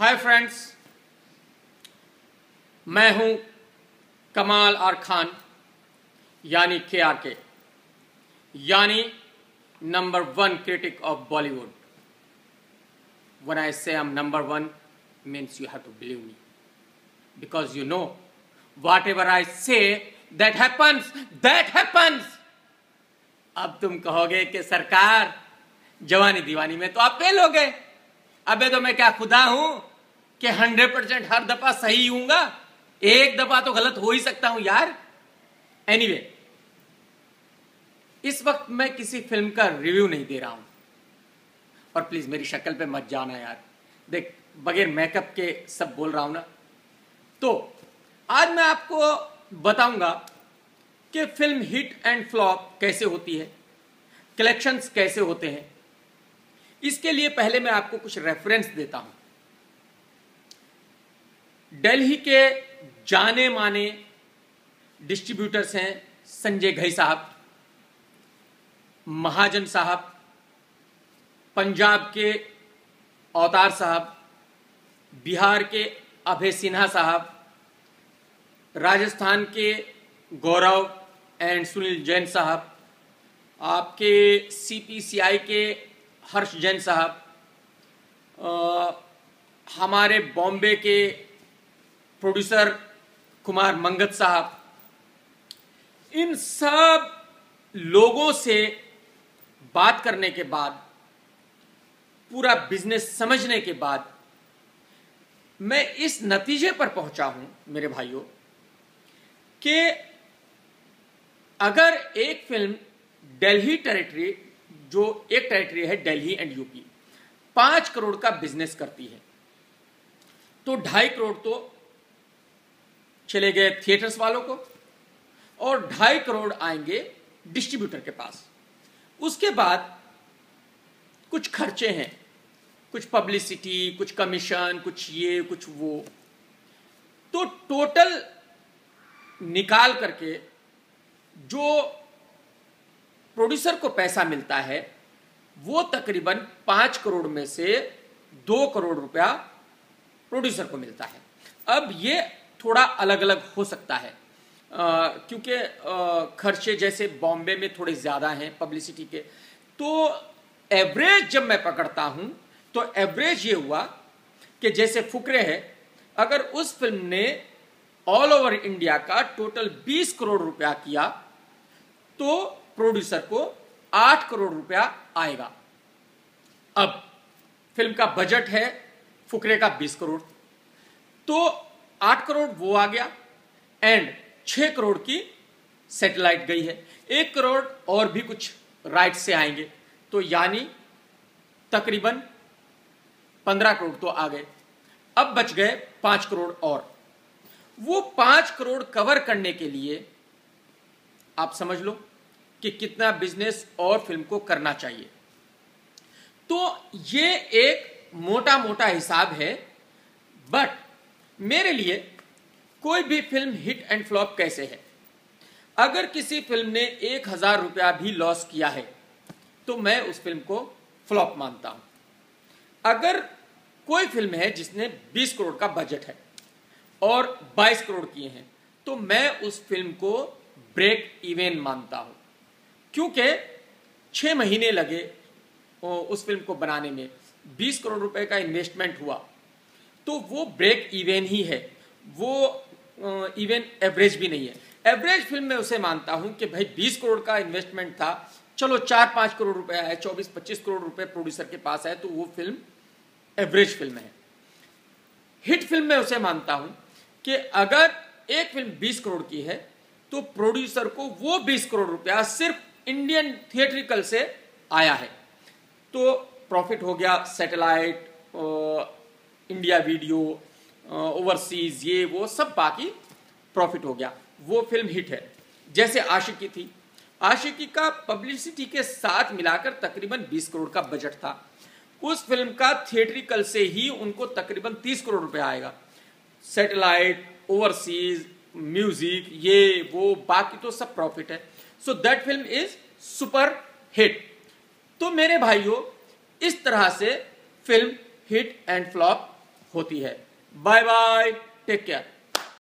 Hi friends मैं हूँ कमाल आर खान, यानी के आर के यानी number one critic of Bollywood one I say am number one means you have to believe me because you know whatever I say that happens that happens अब तुम कहोगे कि सरकार, जवानी दीवानी में तो आप फेल हो गए। अबे तो मैं क्या खुदा हूँ? कि हंड्रेड परसेंट हर दफ़ा सही हूँगा एक दफ़ा तो गलत हो ही सकता हूँ यार। एनीवे anyway, इस वक्त मैं किसी फ़िल्म का रिव्यू नहीं दे रहा हूँ। और प्लीज़ मेरी शक्ल पे मत जाना यार। देख बगैर मेकअप के सब बोल रहा हूँ ना। तो आज मैं आपको बताऊँगा कि फ़िल्म हिट एंड फ्लॉप कैसे होती है कलेक्शंस कैसे होते हैं। इसके लिए पहले मैं आपको कुछ रेफरेंस देता हूँ। दिल्ली के जाने माने डिस्ट्रीब्यूटर्स हैं संजय घई साहब, महाजन साहब, पंजाब के अवतार साहब, बिहार के अभय सिन्हा साहब, राजस्थान के गौरव एंड सुनील जैन साहब, आपके सीपीसीआई के हर्ष जैन साहब हमारे बॉम्बे के प्रोड्यूसर कुमार मंगत साहब, इन सब लोगों से बात करने के बाद, पूरा बिज़नेस समझने के बाद, मैं इस नतीजे पर पहुँचा हूँ, मेरे भाइयों, कि अगर एक फ़िल्म दिल्ली टेरिटरी जो एक टेरिटरी है दिल्ली एंड यूपी पाँच करोड़ का बिज़नेस करती है तो ढाई करोड़ तो चले गए थिएटर्स वालों को और ढाई करोड़ आएँगे डिस्ट्रीब्यूटर के पास। उसके बाद कुछ खर्चे हैं, कुछ पब्लिसिटी, कुछ कमीशन, कुछ ये, कुछ वो। तो टोटल निकाल करके जो प्रोड्यूसर को पैसा मिलता है, वो तकरीबन पाँच करोड़ में से दो करोड़ रुपया प्रोड्यूसर को मिलता है। अब ये थोड़ा अलग अलग हो सकता है। क्योंकि खर्चे जैसे बॉम्बे में थोड़े ज़्यादा हैं पब्लिसिटी के तो एवरेज जब मैं पकड़ता हूँ तो एवरेज ये हुआ कि जैसे फुकरे है, अगर उस फ़िल्म ने ऑल ओवर इंडिया का टोटल 20 करोड़ रुपया किया तो प्रोड्यूसर को 8 करोड़ रुपया आएगा। अब, फ़िल्म का बजट है फुकरे का 20 करोड़ तो 8 करोड़ वो आ गया एंड छह करोड़ की सैटेलाइट गई है। एक करोड़ और भी कुछ राइट से आएँगे। तो यानी तकरीबन पंद्रह करोड़ तो आ गए। अब बच गए पाँच करोड़ और। वो पाँच करोड़ कवर करने के लिए आप समझ लो कि कितना बिज़नेस और फ़िल्म को करना चाहिए। तो ये एक मोटा मोटा हिसाब है बट मेरे लिए कोई भी फ़िल्म हिट एंड फ्लॉप कैसे है? अगर किसी फ़िल्म ने एक हज़ार रुपया भी लॉस किया है तो मैं उस फ़िल्म को फ्लॉप मानता हूँ। अगर कोई फ़िल्म है जिसने 20 करोड़ का बजट है और 22 करोड़ किए हैं तो मैं उस फ़िल्म को ब्रेक इवेन मानता हूँ। क्योंकि छह महीने लगे उस फ़िल्म को बनाने में। 20 करोड़ रुपए का इन्वेस्टमेंट हुआ। तो वो ब्रेक इवेन ही है। वो इवेन एवरेज भी नहीं है। एवरेज फ़िल्म में उसे मानता हूँ कि भाई 20 करोड़ का इन्वेस्टमेंट था। चलो चार पाँच करोड़ रुपया है चौबीस पच्चीस करोड़ रुपए प्रोड्यूसर के पास है तो वो फ़िल्म एवरेज फ़िल्म है। हिट फ़िल्म में उसे मानता हूँ कि अगर एक फ़िल्म 20 करोड़ की है तो प्रोड्यूसर को वो 20 करोड़ रुपया सिर्फ़ इंडियन थिएट्रिकल से आया है। तो प्रॉफिट हो गया सैटेलाइट इंडिया वीडियो ओवरसीज ये, वो सब बाकी प्रॉफिट हो गया। वो फ़िल्म हिट है। जैसे आशिकी थी। आशिकी का पब्लिसिटी के साथ मिलाकर तकरीबन 20 करोड़ का बजट था। उस फ़िल्म का थिएट्रिकल से ही उनको तकरीबन 30 करोड़ रुपए आएगा। सैटेलाइट ओवरसीज म्यूज़िक ये, वो, बाकी तो सब प्रॉफिट है। सो दैट फ़िल्म इज़ सुपर हिट तो मेरे भाइयों, इस तरह से फ़िल्म हिट एंड फ्लॉप होती है। Bye bye take care